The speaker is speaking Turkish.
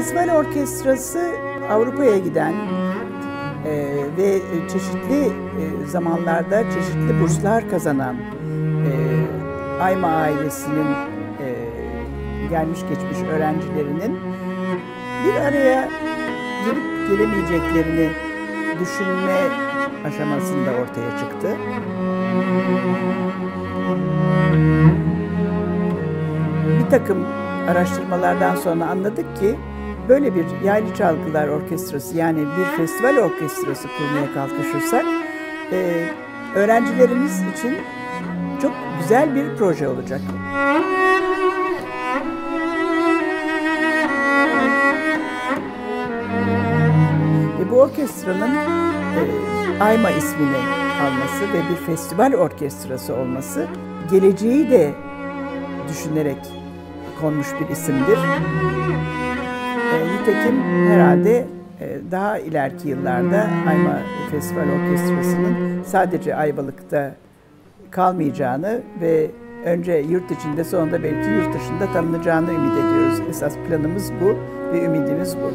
festival orkestrası Avrupa'ya giden e, ve çeşitli e, zamanlarda çeşitli burslar kazanan e, Ayma ailesinin e, gelmiş geçmiş öğrencilerinin bir araya gelip gelemeyeceklerini düşünme aşamasında ortaya çıktı. Bir takım araştırmalardan sonra anladık ki böyle bir yaylı çalgılar orkestrası yani bir festival orkestrası kurmaya kalkışırsak e, öğrencilerimiz için çok güzel bir proje olacak. Ve bu orkestranın e, Ayma ismini alması ve bir festival orkestrası olması geleceği de düşünerek konmuş bir isimdir. Nitekim herhalde e, daha ileriki yıllarda Ayma Festival Orkestrası'nın sadece Ayvalık'ta kalmayacağını ve önce yurt içinde sonra da belki yurt dışında tanınacağını ümit ediyoruz. Esas planımız bu ve ümidimiz bu.